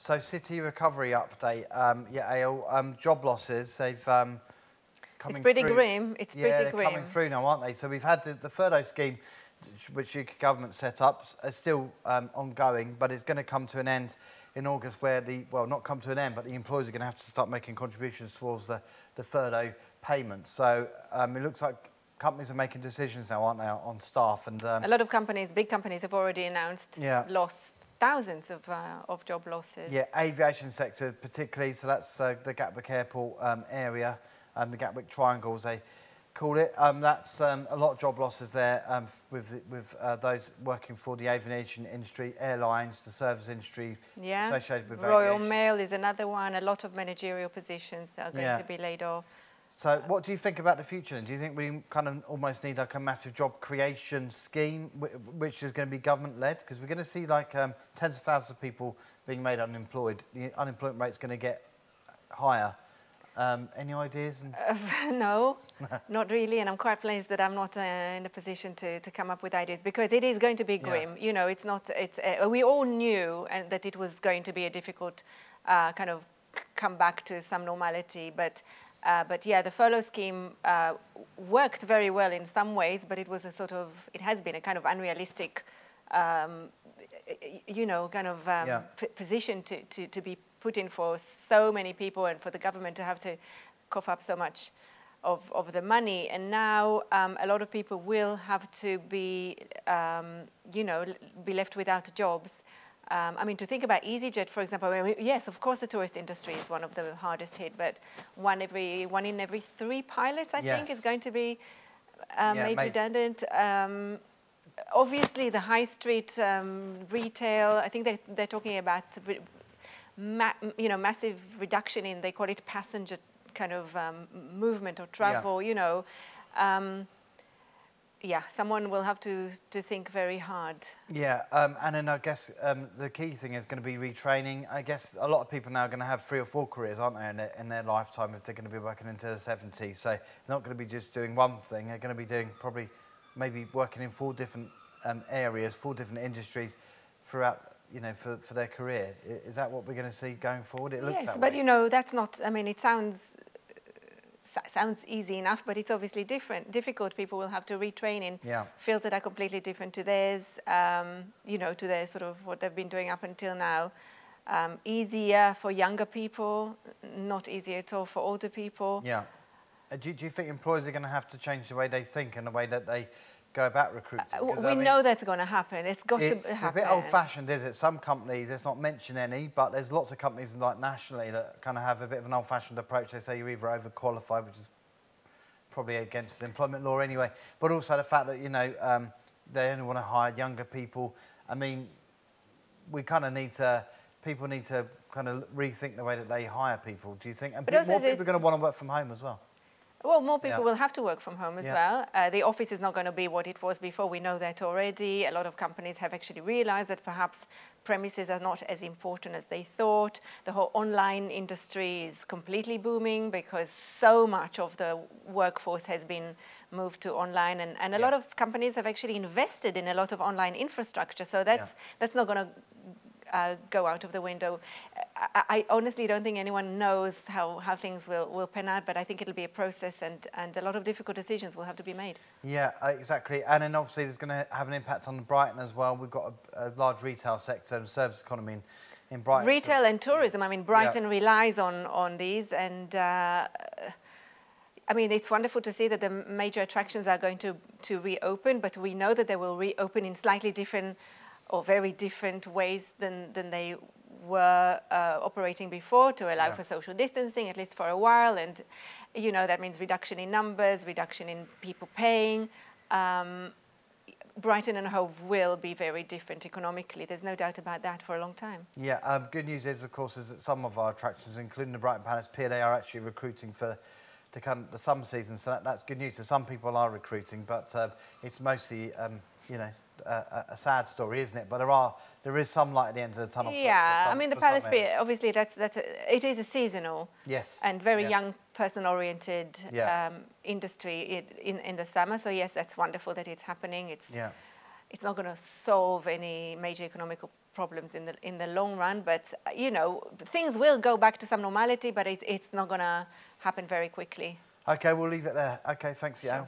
So city recovery update. Um, yeah, Yael, um, job losses. They've um, coming It's pretty through. grim. It's yeah, pretty they're grim. coming through now, aren't they? So we've had the, the Furlough scheme, which the UK government set up, is still um, ongoing, but it's going to come to an end in August where the, well, not come to an end, but the employers are going to have to start making contributions towards the, the furlough payment. So um, it looks like companies are making decisions now, aren't they, on staff? And um, A lot of companies, big companies, have already announced yeah. loss thousands of, uh, of job losses. Yeah, aviation sector particularly, so that's uh, the Gatwick Airport um, area, um, the Gatwick Triangle as they call it. Um, that's um, a lot of job losses there um, with, with uh, those working for the aviation industry, airlines, the service industry yeah. associated with Royal aviation. Mail is another one, a lot of managerial positions are going yeah. to be laid off. So what do you think about the future? And do you think we kind of almost need like a massive job creation scheme, which is going to be government-led? Because we're going to see like um, tens of thousands of people being made unemployed. The unemployment rate's going to get higher. Um, any ideas? Uh, no, not really. And I'm quite pleased that I'm not uh, in a position to, to come up with ideas because it is going to be grim. Yeah. You know, it's not, it's, uh, we all knew and that it was going to be a difficult uh, kind of come back to some normality. But uh, but yeah, the furlough scheme uh, worked very well in some ways, but it was a sort of, it has been a kind of unrealistic, um, you know, kind of um, yeah. position to, to, to be put in for so many people and for the government to have to cough up so much of, of the money. And now um, a lot of people will have to be, um, you know, be left without jobs. Um, I mean, to think about EasyJet, for example, I mean, yes, of course the tourist industry is one of the hardest hit, but one, every, one in every three pilots, I yes. think, is going to be um, yeah, made, redundant. Um, obviously, the high street um, retail, I think they, they're talking about you know, massive reduction in, they call it passenger kind of um, movement or travel, yeah. you know. Yeah, someone will have to, to think very hard. Yeah, um, and then I guess um, the key thing is going to be retraining. I guess a lot of people now are going to have three or four careers, aren't they, in their, in their lifetime if they're going to be working into the 70s. So they're not going to be just doing one thing. They're going to be doing probably maybe working in four different um, areas, four different industries throughout you know, for, for their career. Is that what we're going to see going forward? It looks yes, but you know, that's not, I mean, it sounds sounds easy enough, but it's obviously different, difficult. People will have to retrain in yeah. fields that are completely different to theirs, um, you know, to their sort of what they've been doing up until now. Um, easier for younger people, not easy at all for older people. Yeah. Uh, do, do you think employers are going to have to change the way they think and the way that they go about recruiting? Uh, we I mean, know that's going to happen. It's got it's to happen. It's a bit old-fashioned, is it? Some companies, let's not mention any, but there's lots of companies like nationally that kind of have a bit of an old-fashioned approach. They say you're either overqualified, which is probably against the employment law anyway, but also the fact that, you know, um, they only want to hire younger people. I mean, we kind of need to, people need to kind of rethink the way that they hire people, do you think? And more people are going to want to work from home as well. Well, more people yeah. will have to work from home as yeah. well. Uh, the office is not going to be what it was before. We know that already. A lot of companies have actually realized that perhaps premises are not as important as they thought. The whole online industry is completely booming because so much of the workforce has been moved to online. And, and a yeah. lot of companies have actually invested in a lot of online infrastructure. So that's, that's not going to uh, go out of the window. I, I, honestly don't think anyone knows how, how things will, will pan out, but I think it'll be a process and, and a lot of difficult decisions will have to be made. Yeah, uh, exactly. And then obviously there's going to have an impact on Brighton as well. We've got a, a large retail sector and service economy in, in Brighton. Retail so, and tourism. I mean, Brighton yeah. relies on, on these and... Uh, I mean, it's wonderful to see that the major attractions are going to, to reopen, but we know that they will reopen in slightly different or very different ways than, than they were uh, operating before to allow yeah. for social distancing, at least for a while. And, you know, that means reduction in numbers, reduction in people paying. Um, Brighton and Hove will be very different economically. There's no doubt about that for a long time. Yeah, um, good news is, of course, is that some of our attractions, including the Brighton Palace Pier, they are actually recruiting for to come the summer season. So that, that's good news. So some people are recruiting, but uh, it's mostly, um, you know, a, a, sad story, isn't it? But there are there is some light at the end of the tunnel. Yeah, for, for some, I mean the Palace Pier. Obviously, that's that's a, it is a seasonal. Yes. And very yeah. young person-oriented yeah. um, industry in in the summer. So yes, that's wonderful that it's happening. It's yeah. It's not going to solve any major economic problems in the in the long run. But you know, things will go back to some normality, but it, it's not going to happen very quickly. Okay, we'll leave it there. Okay, thanks, Yael.